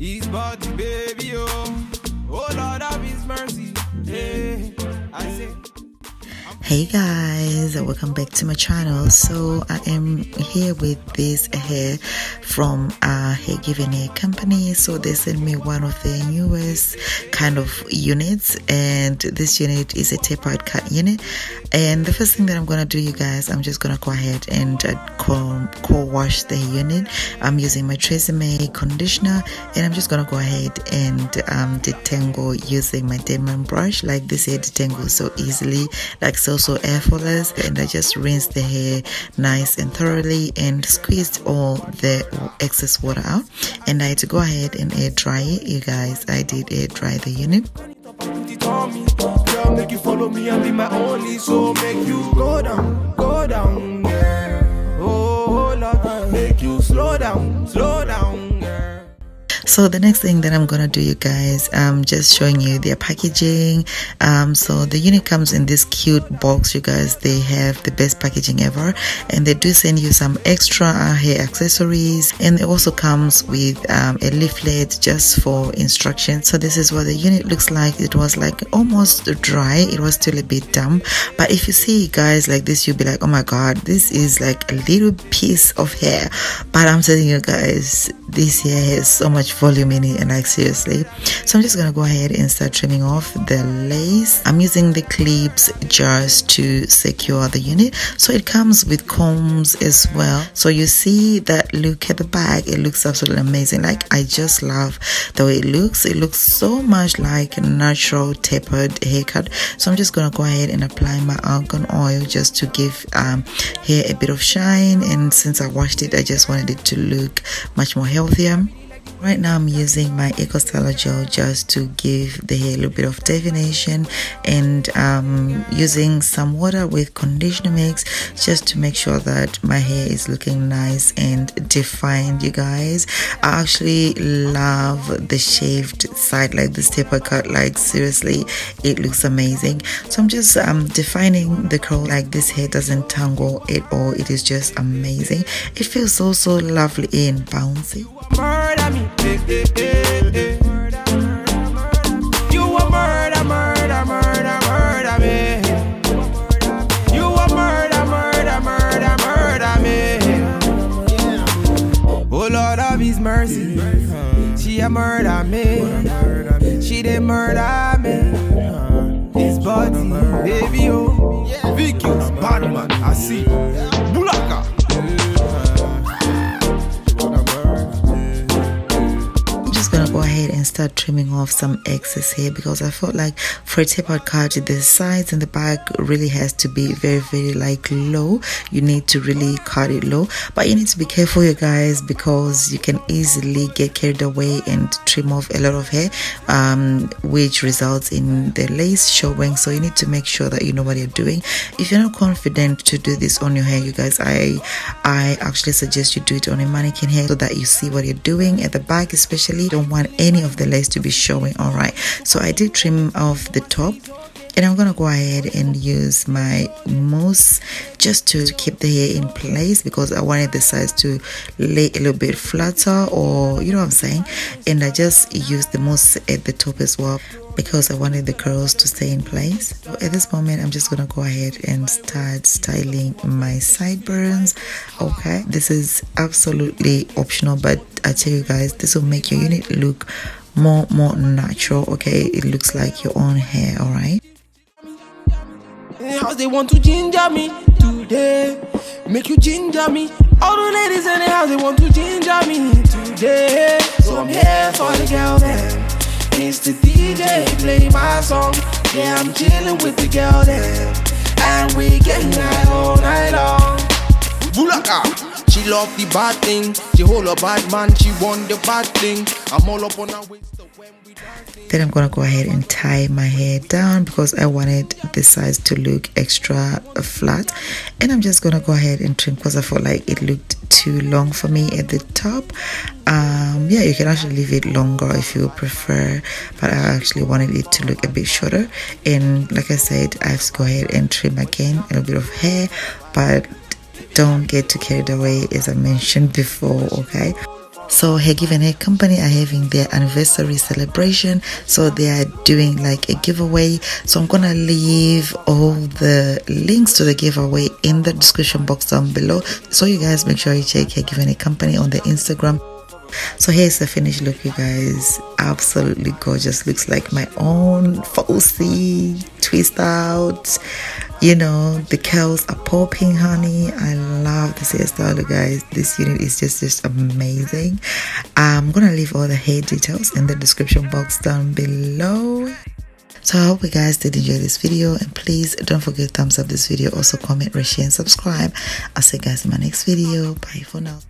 His body, baby, oh. Oh Lord of His mercy. Hey guys. Welcome back to my channel. So i am here with this hair from uh Hergivenhair company. So they sent me one of their newest kind of units and this unit is a tapered cut unit. And the first thing that i'm gonna do you guys i'm just gonna go ahead and uh, co-wash the unit. I'm using my Tresemme conditioner and i'm just gonna go ahead and um detangle using my diamond brush. Like this hair detangle so easily like so so effortless and I just rinsed the hair nice and thoroughly and squeezed all the excess water out. And I had to go ahead and air dry it. You guys I did air dry the unit. Make you follow me and be my only so make you go down go down yeah. oh Lord make you slow down slow down so the next thing that i'm gonna do you guys i'm just showing you their packaging. Um, so the unit comes in this cute box you guys. They have the best packaging ever. And they do send you some extra hair accessories. And it also comes with um, a leaflet just for instructions so this is what the unit looks like. It was like almost dry. It was still a bit damp but if you see guys like this you'll be like oh my god this is like a little piece of hair. But i'm telling you guys this hair has so much volume in it and like seriously. So i'm just gonna go ahead and start trimming off the lace. I'm using the clips just to secure the unit. So it comes with combs as well. So you see that look at the back. It looks absolutely amazing. Like i just love the way it looks. It looks so much like a natural tapered haircut. So i'm just gonna go ahead and apply my argan oil just to give um, hair a bit of shine. And since i washed it i just wanted it to look much more healthier Right now I'm using my Eco Styler gel just to give the hair a little bit of definition and um, using some water with conditioner mix just to make sure that my hair is looking nice and defined you guys. I actually love the shaved side like this taper cut like seriously it looks amazing. So I'm just um, defining the curl like this hair doesn't tangle at all. It is just amazing. It feels so so lovely and bouncy. Oh she a murder me. She did murder me. His body, baby oh. Vicus, bad man, I see. Ahead and start trimming off some excess hair because I felt like for a tapered cut the sides and the back really has to be very very like low. You need to really cut it low. But you need to be careful you guys because you can easily get carried away and trim off a lot of hair um, which results in the lace showing. So you need to make sure that you know what you're doing. If you're not confident to do this on your hair you guys I I actually suggest you do it on a mannequin hair so that you see what you're doing at the back especially. Don't want want any of the lace to be showing all right? So i did trim off the top and I'm gonna go ahead and use my mousse just to keep the hair in place because I wanted the sides to lay a little bit flatter or you know what I'm saying and I just used the mousse at the top as well because I wanted the curls to stay in place. So at this moment, I'm just gonna go ahead and start styling my sideburns. Okay, this is absolutely optional, but I tell you guys, this will make your unit look more more natural. Okay, it looks like your own hair. All right. House they want to ginger me today, make you ginger me. All the ladies in the house they want to ginger me today. So I'm here for the girl then. It's the DJ play my song. Yeah, I'm chilling with the girl then, and we getting high all night long. Bulaka. She love the bad thing. She hold a bad man. She want the bad thing. I'm all up on her waist. Then I'm gonna go ahead and tie my hair down because I wanted the sides to look extra flat and I'm just gonna go ahead and trim because I felt like it looked too long for me at the top um, yeah you can actually leave it longer if you prefer but I actually wanted it to look a bit shorter and like I said I have to go ahead and trim again a little bit of hair but don't get too carried away as I mentioned before okay so Hergivenhair Company are having their anniversary celebration. So they are doing like a giveaway. So I'm gonna leave all the links to the giveaway in the description box down below. So you guys make sure you check Hergivenhair Company on the Instagram. So here's the finished look, you guys. Absolutely gorgeous. Looks like my own falsy twist out you know the curls are popping honey. I love this hairstyle guys. This unit is just just amazing. I'm gonna leave all the hair details in the description box down below. So i hope you guys did enjoy this video and please don't forget thumbs up this video. Also comment rate share and subscribe. I'll see you guys in my next video. Bye for now